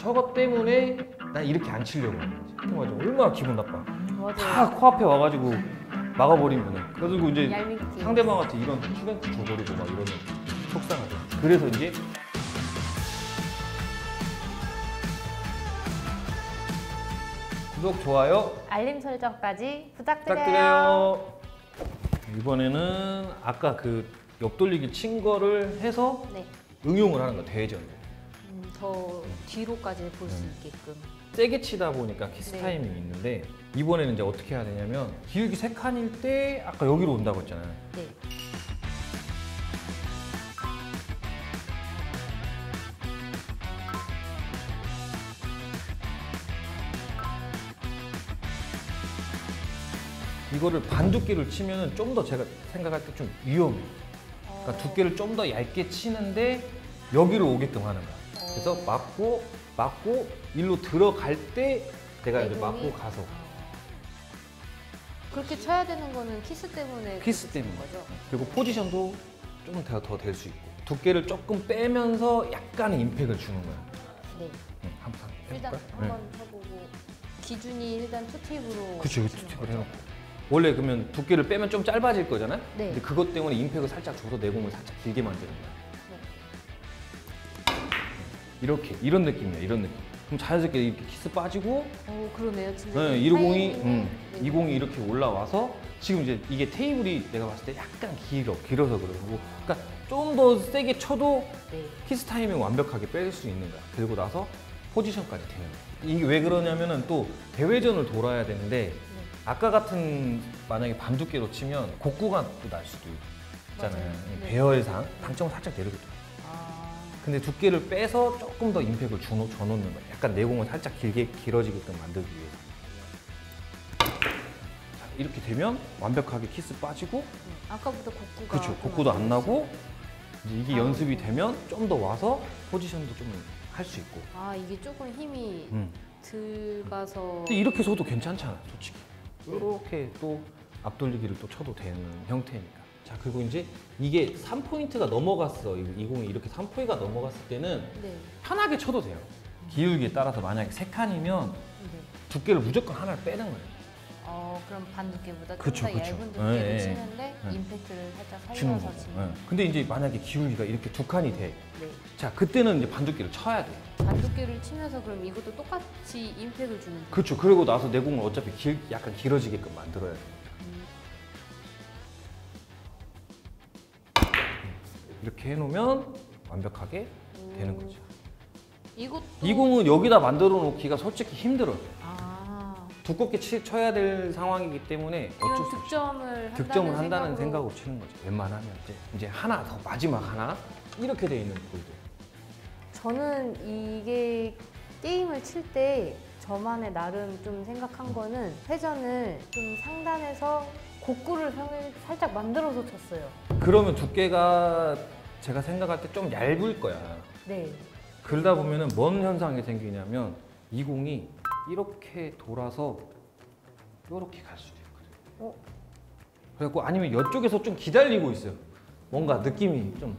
저것 때문에 난 이렇게 안 치려고 하는 거지. 맞아. 얼마나 기분 나빠. 맞아요. 다 코앞에 와가지고 막아버리면은 그래가지고 이제 얄밉게. 상대방한테 이런 투뱅크 줘버리고 막 이러면 속상하죠. 그래서 이제 구독, 좋아요 알림 설정까지 부탁드려요. 부탁드려요. 이번에는 아까 그 옆돌리기 친 거를 해서 네. 응용을 하는 거 대회전. 음, 더 뒤로까지 볼수 있게끔. 세게 치다 보니까 키스 네. 타이밍이 있는데 이번에는 이제 어떻게 해야 되냐면 기울기 세 칸일 때 아까 여기로 온다고 했잖아요. 네. 이거를 반 두께를 치면은 좀더 제가 생각할 때 좀 위험해. 그러니까 어, 두께를 좀 더 얇게 치는데 여기로 오게끔 하는 거야. 그래서 어. 맞고 맞고 일로 들어갈 때 내가 이제 맞고 가서 어. 그렇게 쳐야 되는 거는 키스 때문에 키스 때문에. 거죠. 그리고 포지션도 조금 더 될 수 있고 두께를 조금 빼면서 약간의 임팩을 주는 거야. 네. 응, 한번 일단? 한번 쳐보고 기준이 일단 two tip으로. 그치, 치는 two tip을. 해놓고. 원래 그러면 두께를 빼면 좀 짧아질 거잖아? 네. 근데 그것 때문에 임팩을 살짝 줘서 내공을 살짝 길게 만드는 거야. 네. 이렇게, 이런 느낌이야, 이런 느낌. 그럼 자연스럽게 이렇게 키스 빠지고, 오 그러네요, 진짜. 네, 좀 150이, 타이밍이- 음, 네. 20이 이렇게 올라와서 지금 이제 이게 테이블이 내가 봤을 때 약간 길어, 길어서 그러고. 그러니까 좀 더 세게 쳐도 네. 키스 타이밍 완벽하게 뺄 수 있는 거야. 그리고 나서 포지션까지 되는 거야. 이게 왜 그러냐면은 또 대회전을 돌아야 되는데 네. 아까 같은 만약에 반 두께로 치면 곡구가 또 날 수도 있잖아요. 맞아요. 네. 배열상 당점을 살짝 돼. 아. 근데 두께를 빼서 조금 더 임팩을 줘, 놓- 줘놓는 거야. 약간 내공을 살짝 길게 길어지게끔 만들기 위해서. 자, 이렇게 되면 완벽하게 키스 빠지고, 음, 아까보다 곡구가. 그렇죠. 좀 곡구도 안. 나고 이제 이게 아. 연습이 되면 좀 더 와서 포지션도 좀 할 수 있고. 아 이게 조금 힘이 음. 들어가서. 근데 이렇게 서도 괜찮잖아, 솔직히. 이렇게 또 앞돌리기를 또 쳐도 되는 형태니까. 자, 그리고 이제 이게 3포인트가 넘어갔어. 이 20이 이렇게 3포인트가 넘어갔을 때는 네. 편하게 쳐도 돼요. 기울기에 따라서 만약에 세 칸이면 네. 두께를 무조건 하나를 빼는 거예요. 어 그럼 반 두께보다 그쵸, 좀더 그쵸. 얇은 두께를 예, 예. 치는데 예. 임팩트를 살짝 살려서. 치는. 예. 근데 이제 만약에 기울기가 이렇게 두 칸이 돼. 네. 자, 그때는 이제 반 두께를 쳐야 돼. 반 두께를 치면서 그럼 이것도 똑같이 임팩을 주는. 거예요? 그렇죠. 그리고 나서 내 공을 어차피 길, 약간 길어지게끔 만들어야 돼. 이렇게 해놓으면 완벽하게 되는 거죠. 이것도. 이 공은 여기다 만들어 놓기가 솔직히 힘들어요. 아. 두껍게 치, 쳐야 될 상황이기 때문에 어쩔 수 없이 득점을 한다는 득점을 한다는 생각으로. 치는 거죠. 웬만하면 이제, 이제 하나 더 마지막 하나 이렇게 돼 있는 볼들. 저는 이게 게임을 칠 때 저만의 나름 좀 생각한 거는 회전을 좀 상단에서 곡구를 상- 살짝 만들어서 쳤어요. 그러면 두께가 제가 생각할 때 좀 얇을 거야. 네. 그러다 보면은 뭔 현상이 생기냐면 이 공이 이렇게 돌아서 이렇게 갈 수도 있거든요. 어? 그래갖고 아니면 이쪽에서 좀 기다리고 있어요. 뭔가 느낌이 좀.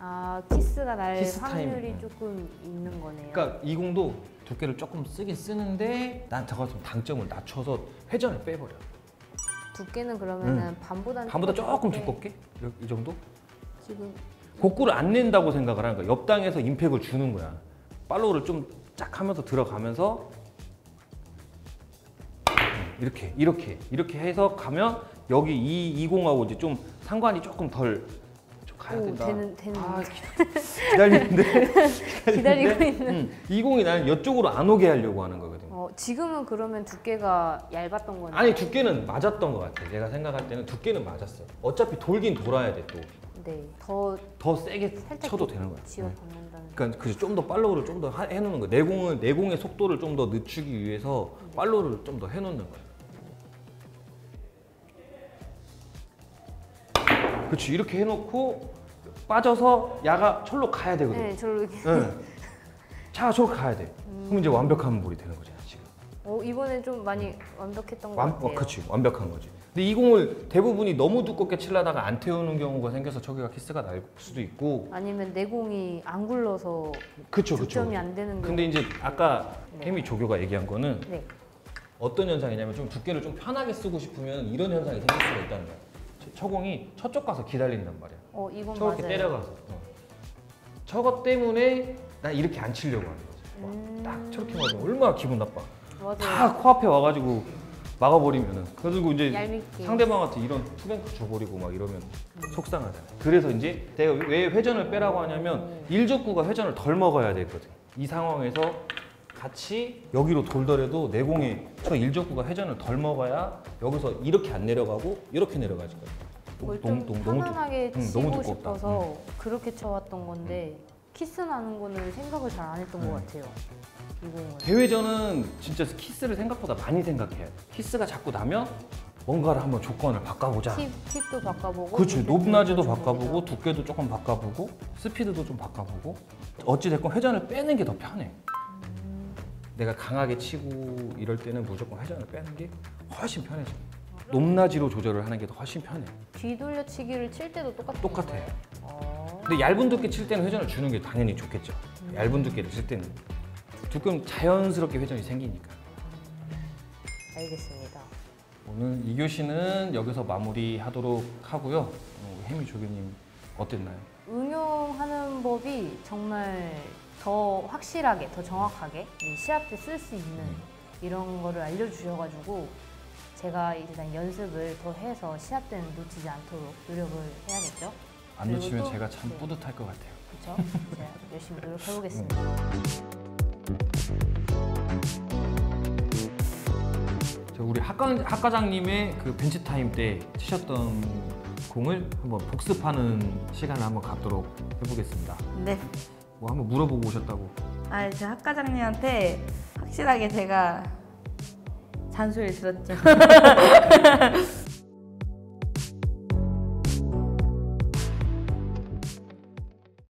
아 키스가 날 키스 확률이 타임. 조금 있는 거네요. 그러니까 이 공도 두께를 조금 쓰긴 쓰는데 난 저거 좀 당점을 낮춰서 회전을 빼버려. 두께는 그러면은 반보다 반보다 조금 두껍게 이- 이 정도? 지금 곡구를 안 낸다고 생각을 하는 거야. 옆 당에서 임팩을 주는 거야. follow를 좀 쫙 하면서 들어가면서 이렇게 이렇게 이렇게 해서 가면 여기 이 이공하고 이제 좀 상관이 조금 덜좀 가야 오, 된다. 되는 되는 아, 기- 기다리는데 기다리고 있는. 음, 이 공이 나는 이쪽으로 안 오게 하려고 하는 거거든. 어, 지금은 그러면 두께가 얇았던 거네요. 아니 두께는 맞았던 것 같아. 내가 생각할 때는 두께는 맞았어. 어차피 돌긴 돌아야 돼 또. 네. 더 더 세게 살짝 쳐도 되는 거야. 지어 네. 박는다는. 그러니까 그좀더 팔로우를 좀 더 해놓는 거. 내공을 내공의 속도를 좀 더 늦추기 위해서 팔로우를 좀 더 해놓는 거야. 그렇지 이렇게 해놓고 빠져서 야가 철로 가야 되거든. 네, 저로 이렇게. 네. 차가 저로 가야 돼. 그럼 이제 완벽한 볼이 되는 거잖아 지금. 어, 이번에 좀 많이 완벽했던 것 완, 같아요. 어, 그렇지 완벽한 거지. 근데 이 공을 대부분이 너무 두껍게 칠라다가 안 태우는 경우가 생겨서 저기가 키스가 날 수도 있고 아니면 내 공이 안 굴러서 그쵸 그쵸 득점이 안 되는. 근데 이제 아까 네. 혜미 조교가 얘기한 거는 네. 어떤 현상이냐면 좀 두께를 좀 편하게 쓰고 싶으면 이런 현상이 생길 수가 있다는 거야 저- 처공이 저쪽 가서 기다린단 말이야 어 이건 저렇게 맞아요. 때려가서 어. 저것 때문에 난 이렇게 안 치려고 하는 거지 음. 딱 저렇게 맞으면 얼마나 기분 나빠 맞아요. 다 코앞에 와가지고 막아버리면은 그래가지고 이제 얄밉게. 상대방한테 이런 투뱅크 줘버리고 막 이러면 속상하잖아요. 그래서 이제 내가 왜 회전을 빼라고 하냐면 일족구가 회전을 덜 먹어야 되거든. 이 상황에서 같이 여기로 돌더라도 내공에 저 일족구가 회전을 덜 먹어야 여기서 이렇게 안 내려가고 이렇게 내려가질 거야. 뭘 너무- 좀 너무- 너무 두- 편안하게 응, 치고 너무. 싶어서 그렇게 쳐왔던 건데 키스 나는 거는 생각을 잘 안 했던 응. 것 같아요. 이 공은. 대회전은 진짜 키스를 생각보다 많이 생각해야 돼. 키스가 자꾸 나면 뭔가를 한번 조건을 바꿔보자. 팁, 팁도 바꿔보고 이렇게 높낮이도 좀 바꿔보고 두께도 조금 바꿔보고 스피드도 좀 바꿔보고 어찌 됐건 회전을 빼는 게 더 편해. 내가 강하게 치고 이럴 때는 무조건 회전을 빼는 게 훨씬 편해져. 높낮이로 조절을 하는 게 더 훨씬 편해. 뒤돌려치기를 칠 때도 똑같은 똑같아요. 근데 얇은 두께 칠 때는 회전을 주는 게 당연히 좋겠죠. 얇은 두께를 칠 때는 두께는 자연스럽게 회전이 생기니까. 알겠습니다. 오늘 이 교시는 여기서 마무리하도록 하고요. 어, 혜미 조교님 어땠나요? 응용하는 법이 정말 더 확실하게, 더 정확하게 이 시합 때 쓸 수 있는 이런 거를 알려주셔가지고 제가 일단 연습을 더 해서 시합 때는 놓치지 않도록 노력을 해야겠죠. 안 놓치면 또- 제가 참 네. 뿌듯할 것 같아요. 그렇죠? 제가 열심히 노력해보겠습니다. 저 우리 학과, 학과장님의 그 벤치 타임 때 치셨던 공을 한번 복습하는 시간을 한번 갖도록 해보겠습니다. 네. 뭐 한번 물어보고 오셨다고. 아, 제 학과장님한테 확실하게 제가 잔소리를 들었죠.